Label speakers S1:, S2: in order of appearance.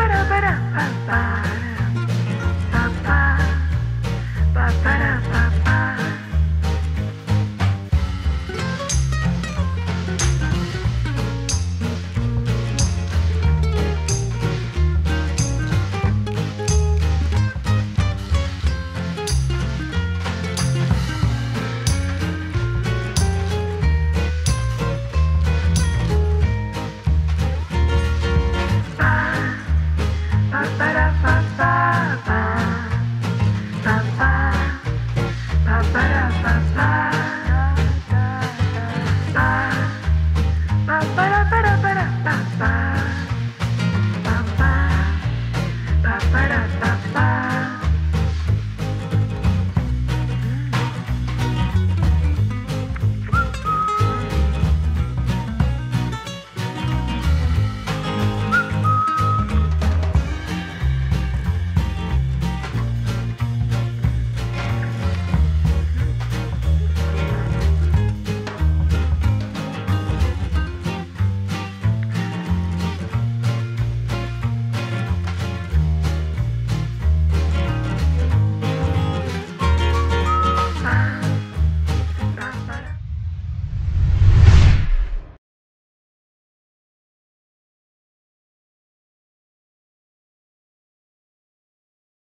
S1: ba da ba da ba ba Bye.